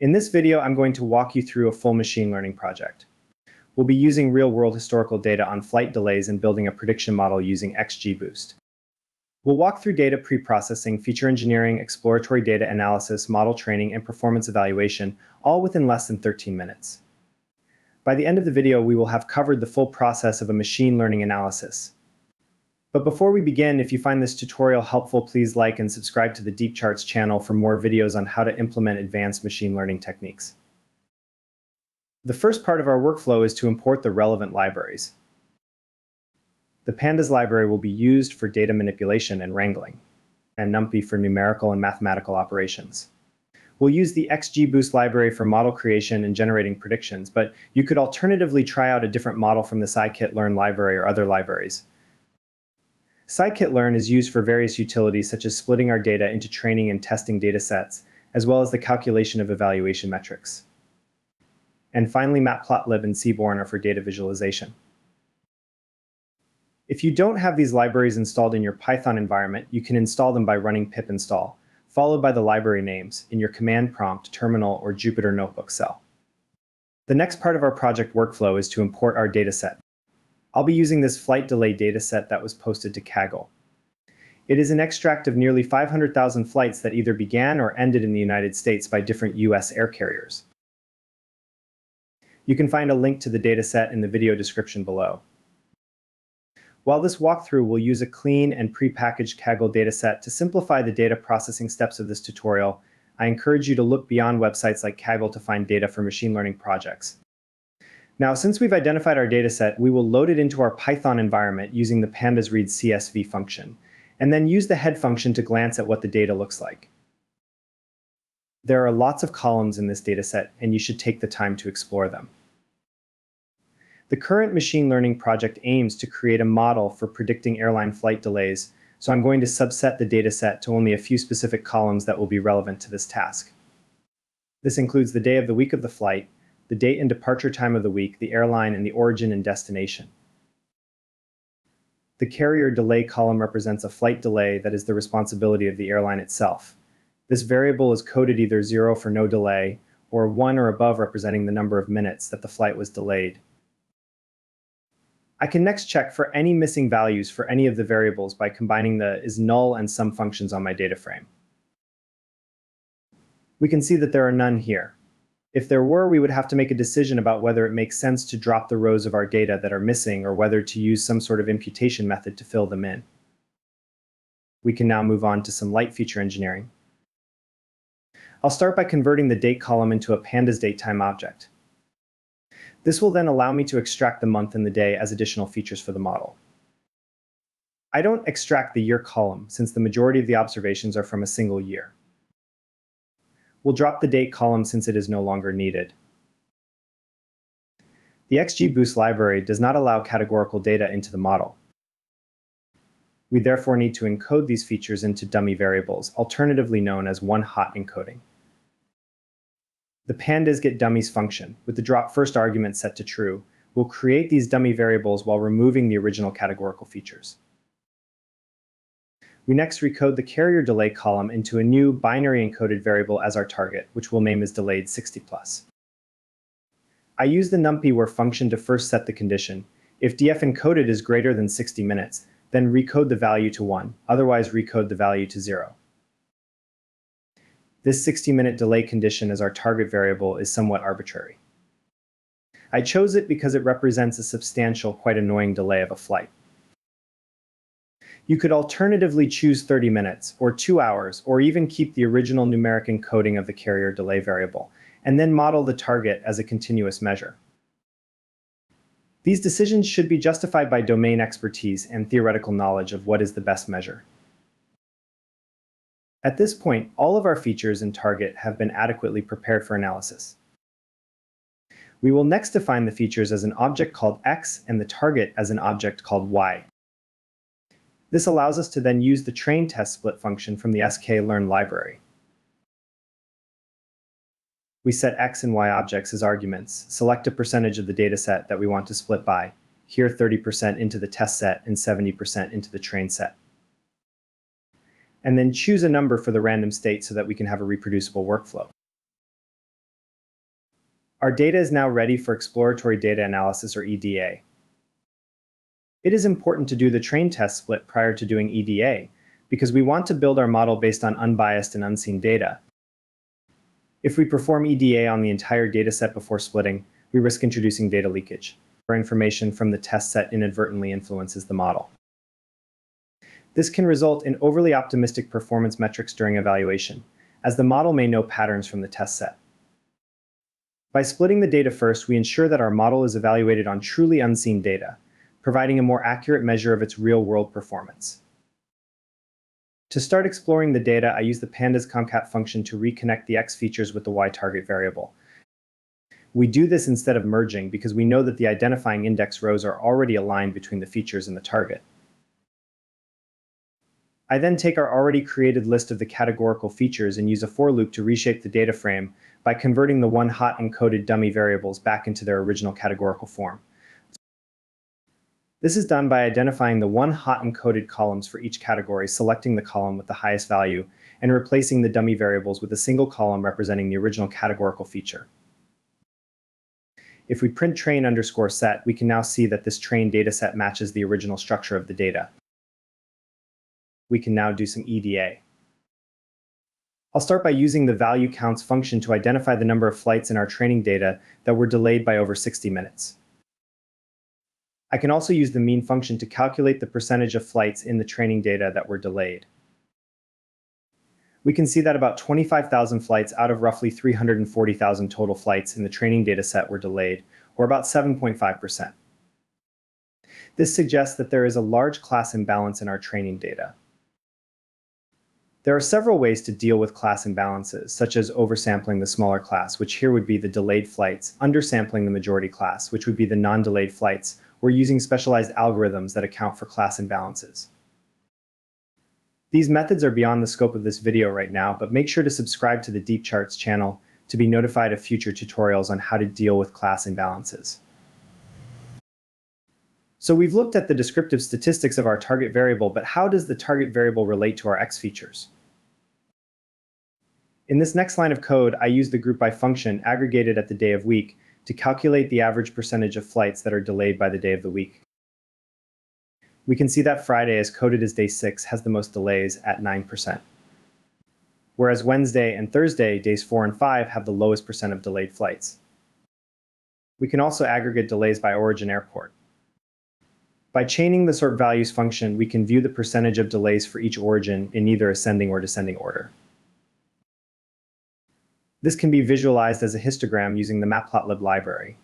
In this video, I'm going to walk you through a full machine learning project. We'll be using real-world historical data on flight delays and building a prediction model using XGBoost. We'll walk through data pre-processing, feature engineering, exploratory data analysis, model training, and performance evaluation, all within less than 13 minutes. By the end of the video, we will have covered the full process of a machine learning analysis. But before we begin, if you find this tutorial helpful, please like and subscribe to the Deep Charts channel for more videos on how to implement advanced machine learning techniques. The first part of our workflow is to import the relevant libraries. The Pandas library will be used for data manipulation and wrangling, and NumPy for numerical and mathematical operations. We'll use the XGBoost library for model creation and generating predictions, but you could alternatively try out a different model from the scikit-learn library or other libraries. Scikit-learn is used for various utilities such as splitting our data into training and testing data sets, as well as the calculation of evaluation metrics. And finally, Matplotlib and Seaborn are for data visualization. If you don't have these libraries installed in your Python environment, you can install them by running pip install, followed by the library names in your command prompt, terminal, or Jupyter Notebook cell. The next part of our project workflow is to import our dataset. I'll be using this flight delay dataset that was posted to Kaggle. It is an extract of nearly 500,000 flights that either began or ended in the United States by different US air carriers. You can find a link to the dataset in the video description below. While this walkthrough will use a clean and prepackaged Kaggle dataset to simplify the data processing steps of this tutorial, I encourage you to look beyond websites like Kaggle to find data for machine learning projects. Now, since we've identified our dataset, we will load it into our Python environment using the pandas read CSV function, and then use the head function to glance at what the data looks like. There are lots of columns in this dataset, and you should take the time to explore them. The current machine learning project aims to create a model for predicting airline flight delays, so I'm going to subset the dataset to only a few specific columns that will be relevant to this task. This includes the day of the week of the flight, the date and departure time of the week, the airline, and the origin and destination. The carrier delay column represents a flight delay that is the responsibility of the airline itself. This variable is coded either 0 for no delay, or 1 or above representing the number of minutes that the flight was delayed. I can next check for any missing values for any of the variables by combining the is null and sum functions on my data frame. We can see that there are none here. If there were, we would have to make a decision about whether it makes sense to drop the rows of our data that are missing or whether to use some sort of imputation method to fill them in. We can now move on to some light feature engineering. I'll start by converting the date column into a pandas datetime object. This will then allow me to extract the month and the day as additional features for the model. I don't extract the year column since the majority of the observations are from a single year. We'll drop the date column since it is no longer needed. The XGBoost library does not allow categorical data into the model. We therefore need to encode these features into dummy variables, alternatively known as one-hot encoding. The pandas get dummies function, with the drop first argument set to true, will create these dummy variables while removing the original categorical features. We next recode the carrier delay column into a new binary encoded variable as our target, which we'll name as delayed 60 plus. I use the numpy where function to first set the condition. If df encoded is greater than 60 minutes, then recode the value to 1, otherwise recode the value to 0. This 60-minute delay condition as our target variable is somewhat arbitrary. I chose it because it represents a substantial, quite annoying delay of a flight. You could alternatively choose 30 minutes, or 2 hours, or even keep the original numeric encoding of the carrier delay variable, and then model the target as a continuous measure. These decisions should be justified by domain expertise and theoretical knowledge of what is the best measure. At this point, all of our features in Target have been adequately prepared for analysis. We will next define the features as an object called x and the target as an object called y. This allows us to then use the train test split function from the sklearn library. We set x and y objects as arguments, select a percentage of the dataset that we want to split by, here 30% into the test set and 70% into the train set. And then choose a number for the random state so that we can have a reproducible workflow. Our data is now ready for exploratory data analysis or EDA. It is important to do the train test split prior to doing EDA because we want to build our model based on unbiased and unseen data. If we perform EDA on the entire dataset before splitting, we risk introducing data leakage, where information from the test set inadvertently influences the model. This can result in overly optimistic performance metrics during evaluation, as the model may know patterns from the test set. By splitting the data first, we ensure that our model is evaluated on truly unseen data, providing a more accurate measure of its real-world performance. To start exploring the data, I use the pandas concat function to reconnect the x features with the y target variable. We do this instead of merging because we know that the identifying index rows are already aligned between the features and the target. I then take our already created list of the categorical features and use a for loop to reshape the data frame by converting the one hot encoded dummy variables back into their original categorical form. This is done by identifying the one hot encoded columns for each category, selecting the column with the highest value, and replacing the dummy variables with a single column representing the original categorical feature. If we print train underscore set, we can now see that this train dataset matches the original structure of the data. We can now do some EDA. I'll start by using the value counts function to identify the number of flights in our training data that were delayed by over 60 minutes. I can also use the mean function to calculate the percentage of flights in the training data that were delayed. We can see that about 25,000 flights out of roughly 340,000 total flights in the training dataset were delayed, or about 7.5%. This suggests that there is a large class imbalance in our training data. There are several ways to deal with class imbalances, such as oversampling the smaller class, which here would be the delayed flights, undersampling the majority class, which would be the non-delayed flights, we're using specialized algorithms that account for class imbalances. These methods are beyond the scope of this video right now, but make sure to subscribe to the Deep Charts channel to be notified of future tutorials on how to deal with class imbalances. So we've looked at the descriptive statistics of our target variable, but how does the target variable relate to our x features? In this next line of code, I use the group by function aggregated at the day of week to calculate the average percentage of flights that are delayed by the day of the week. We can see that Friday, as coded as day 6, has the most delays at 9%. Whereas Wednesday and Thursday, days 4 and 5, have the lowest percent of delayed flights. We can also aggregate delays by origin airport. By chaining the sort values function, we can view the percentage of delays for each origin in either ascending or descending order. This can be visualized as a histogram using the matplotlib library.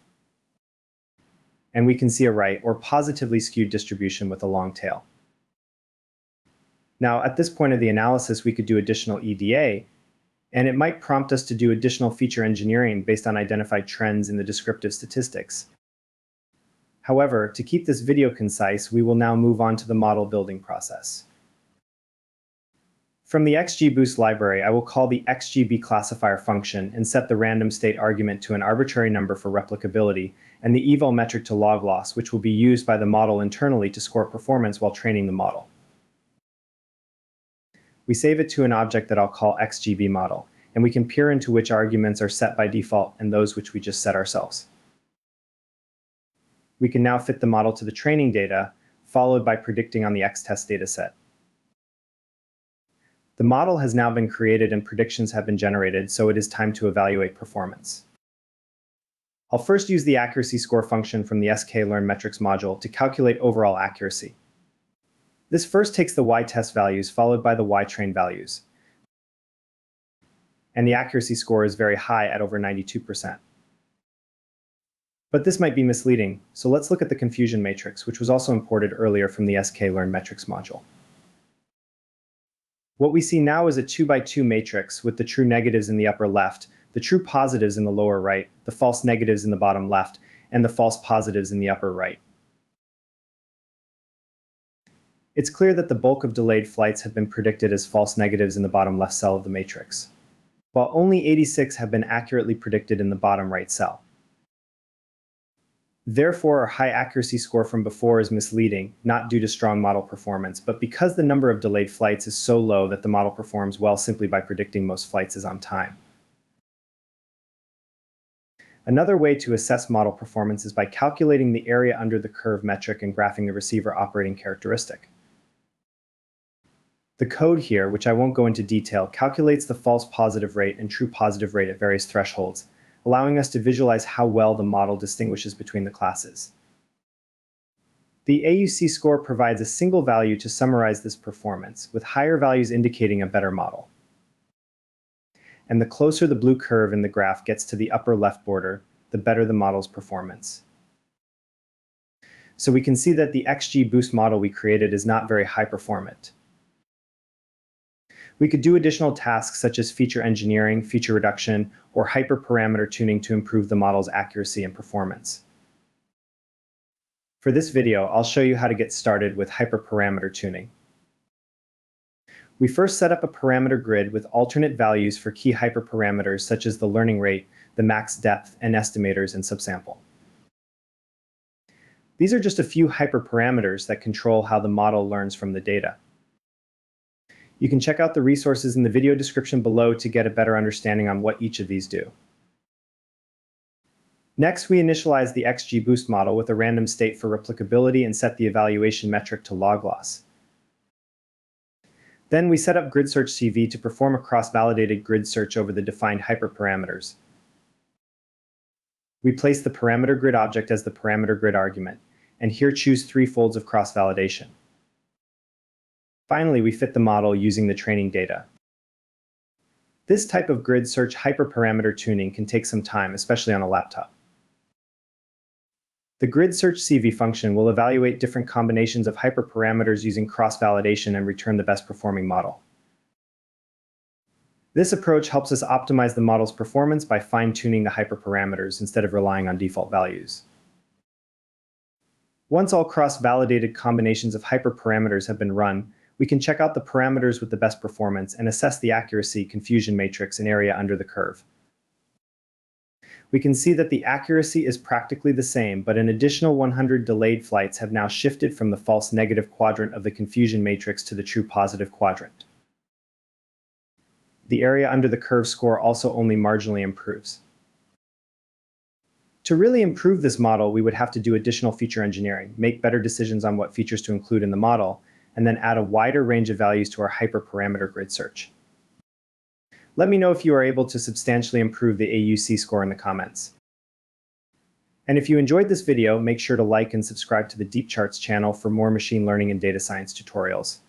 And we can see a right or positively skewed distribution with a long tail. Now, at this point of the analysis, we could do additional EDA, and it might prompt us to do additional feature engineering based on identified trends in the descriptive statistics. However, to keep this video concise, we will now move on to the model building process. From the XGBoost library, I will call the XGB classifier function and set the random state argument to an arbitrary number for replicability and the eval metric to log loss, which will be used by the model internally to score performance while training the model. We save it to an object that I'll call XGB model, and we can peer into which arguments are set by default and those which we just set ourselves. We can now fit the model to the training data, followed by predicting on the X-test dataset. The model has now been created and predictions have been generated, so it is time to evaluate performance. I'll first use the accuracy score function from the sklearnmetrics module to calculate overall accuracy. This first takes the y-test values followed by the y-train values. And the accuracy score is very high at over 92%. But this might be misleading, so let's look at the confusion matrix, which was also imported earlier from the sklearnmetrics module. What we see now is a 2 by 2 matrix with the true negatives in the upper left, the true positives in the lower right, the false negatives in the bottom left, and the false positives in the upper right. It's clear that the bulk of delayed flights have been predicted as false negatives in the bottom left cell of the matrix, while only 86 have been accurately predicted in the bottom right cell. Therefore, our high accuracy score from before is misleading, not due to strong model performance, but because the number of delayed flights is so low that the model performs well simply by predicting most flights is on time. Another way to assess model performance is by calculating the area under the curve metric and graphing the receiver operating characteristic. The code here, which I won't go into detail, calculates the false positive rate and true positive rate at various thresholds, allowing us to visualize how well the model distinguishes between the classes. The AUC score provides a single value to summarize this performance, with higher values indicating a better model. And the closer the blue curve in the graph gets to the upper left border, the better the model's performance. So we can see that the XGBoost model we created is not very high performant. We could do additional tasks such as feature engineering, feature reduction, or hyperparameter tuning to improve the model's accuracy and performance. For this video, I'll show you how to get started with hyperparameter tuning. We first set up a parameter grid with alternate values for key hyperparameters such as the learning rate, the max depth, and estimators and subsample. These are just a few hyperparameters that control how the model learns from the data. You can check out the resources in the video description below to get a better understanding on what each of these do. Next, we initialize the XGBoost model with a random state for replicability and set the evaluation metric to log loss. Then we set up Grid Search CV to perform a cross-validated grid search over the defined hyperparameters. We place the parameter grid object as the parameter grid argument, and here choose three folds of cross-validation. Finally, we fit the model using the training data. This type of grid search hyperparameter tuning can take some time, especially on a laptop. The grid search CV function will evaluate different combinations of hyperparameters using cross-validation and return the best performing model. This approach helps us optimize the model's performance by fine-tuning the hyperparameters instead of relying on default values. Once all cross-validated combinations of hyperparameters have been run, we can check out the parameters with the best performance and assess the accuracy confusion matrix and area under the curve. We can see that the accuracy is practically the same, but an additional 100 delayed flights have now shifted from the false negative quadrant of the confusion matrix to the true positive quadrant. The area under the curve score also only marginally improves. To really improve this model, we would have to do additional feature engineering, make better decisions on what features to include in the model, and then add a wider range of values to our hyperparameter grid search. Let me know if you are able to substantially improve the AUC score in the comments. And if you enjoyed this video, make sure to like and subscribe to the Deep Charts channel for more machine learning and data science tutorials.